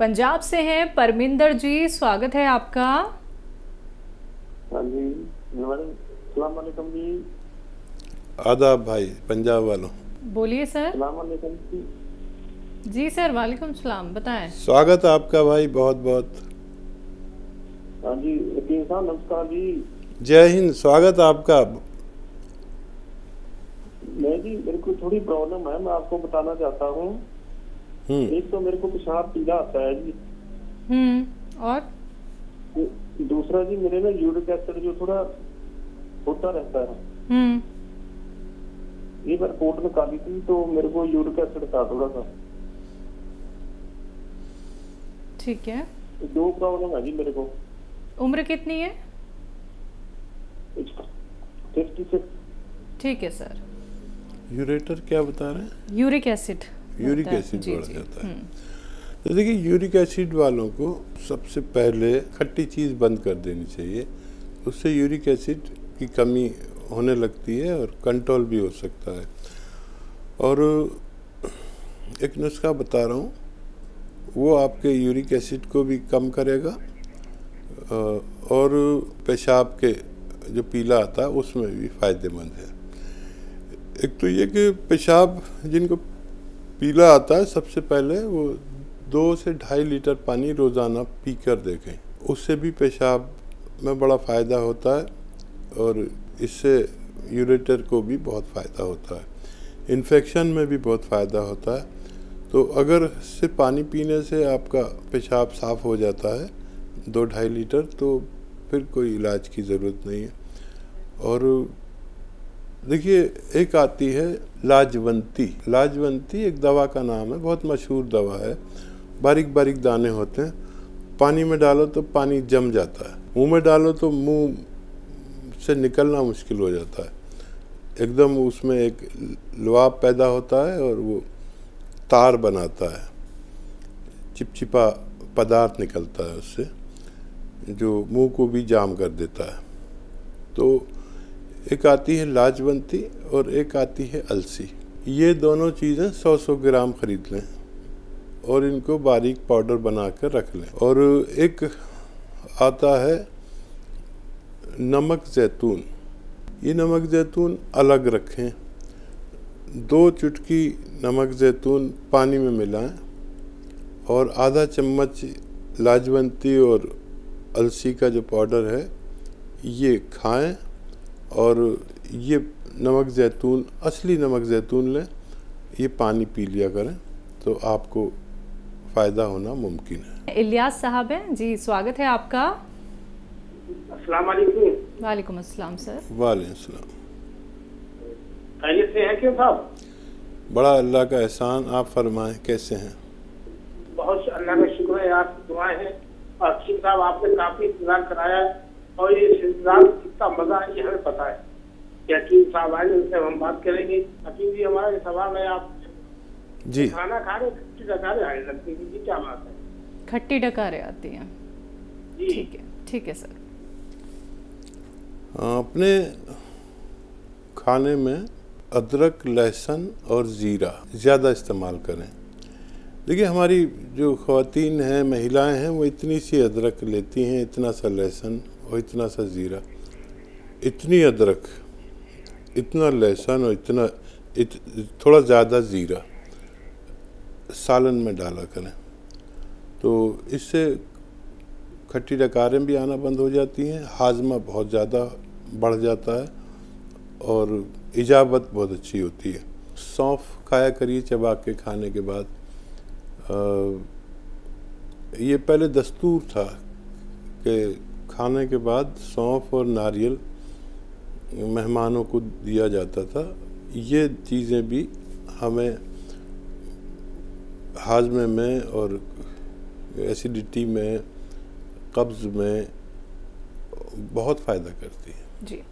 पंजाब से हैं परमिंदर जी स्वागत है आपका। हाँ जी आदाब भाई पंजाब वालों। बोलिए सर। जी। जी सर वालेकुम सलाम बताएँ। स्वागत है आपका भाई बहुत बहुत हाँ जी नमस्कार जी। जय हिंद स्वागत है आपका। मैं जी मेरे को थोड़ी प्रॉब्लम है मैं आपको बताना चाहता हूँ। एक तो मेरे को पेशाब पीला आता है जी। हम्म और? दूसरा जी मेरे ना यूरिक एसिड जो थोड़ा होता रहता है हम्म। ये मैं रिपोर्ट निकाली थी तो मेरे को यूरिक एसिड था थोड़ा सा। ठीक है। तो दो प्रॉब्लम है जी मेरे को। उम्र कितनी है? Fifty six. ठीक है सर। यूरेटर क्या बता रहे हैं? Uric acid. यूरिक एसिड बढ़ जाता है। हम्म, तो देखिए यूरिक एसिड वालों को सबसे पहले खट्टी चीज़ बंद कर देनी चाहिए। उससे यूरिक एसिड की कमी होने लगती है और कंट्रोल भी हो सकता है। और एक नुस्खा बता रहा हूँ वो आपके यूरिक एसिड को भी कम करेगा। और पेशाब के जो पीला आता है उसमें भी फ़ायदेमंद है। एक तो ये कि पेशाब जिनको पीला आता है, सबसे पहले वो दो से ढाई लीटर पानी रोज़ाना पी कर देखें। उससे भी पेशाब में बड़ा फ़ायदा होता है और इससे यूरेटर को भी बहुत फ़ायदा होता है। इन्फेक्शन में भी बहुत फ़ायदा होता है। तो अगर से पानी पीने से आपका पेशाब साफ़ हो जाता है, दो ढाई लीटर तो फिर कोई इलाज की ज़रूरत नहीं है। और देखिए, एक आती है लाजवंती। लाजवंती एक दवा का नाम है, बहुत मशहूर दवा है। बारीक बारीक दाने होते हैं। पानी में डालो तो पानी जम जाता है। मुँह में डालो तो मुँह से निकलना मुश्किल हो जाता है। एकदम उसमें एक लुआब पैदा होता है और वो तार बनाता है। चिपचिपा पदार्थ निकलता है उससे, जो मुँह को भी जाम कर देता है। तो एक आती है लाजवंती और एक आती है अलसी। ये दोनों चीज़ें 100-100 ग्राम खरीद लें और इनको बारीक पाउडर बना कर रख लें। और एक आता है नमक जैतून। ये नमक जैतून अलग रखें। दो चुटकी नमक जैतून पानी में मिलाएँ और आधा चम्मच लाजवंती और अलसी का जो पाउडर है, ये खाएँ। और ये नमक जैतून असली नमक जैतून लें ये पानी पी लिया करें तो आपको फ़ायदा होना मुमकिन है। इलियास साहब हैं। जी स्वागत है आपका। अस्सलाम वालेकुम। वालेकुम अस्सलाम सर। वालेकुम खैरियत से हैं क्यों साहब? बड़ा अल्लाह का एहसान आप फरमाएँ कैसे हैं? बहुत अल्लाह का शुक्र है आप दुआएँ हैं। और साहब आपने काफ़ी इंतज़ार कराया है। और ये इंतज़ार कितना मज़ा है ये हमें पता है। कि अकीम साहब आए उनसे हम बात करेंगे अकीम जी हमारा सवाल है आप जी। खाना खा रहे खट्टी डकारे आने लगती है जी क्या बात है? खट्टी डकारे आती हैं। ठीक है ठीक है सर। अपने खाने में अदरक लहसुन और ज़ीरा ज़्यादा इस्तेमाल करें। देखिए हमारी जो ख़वातीन हैं महिलाएँ हैं वो इतनी सी अदरक लेती हैं इतना सा लहसुन और इतना सा ज़ीरा इतनी अदरक इतना लहसुन और इतना इत, थोड़ा ज़्यादा ज़ीरा सालन में डाला करें। तो इससे खट्टी डकारें भी आना बंद हो जाती हैं हाजमा बहुत ज़्यादा बढ़ जाता है और इजाबत बहुत अच्छी होती है। सौंफ खाया करिए चबा के खाने के बाद। अ, ये पहले दस्तूर था कि खाने के बाद सौंफ और नारियल मेहमानों को दिया जाता था। ये चीज़ें भी हमें हाजमे में और एसिडिटी में, कब्ज़ में बहुत फ़ायदा करती है। जी।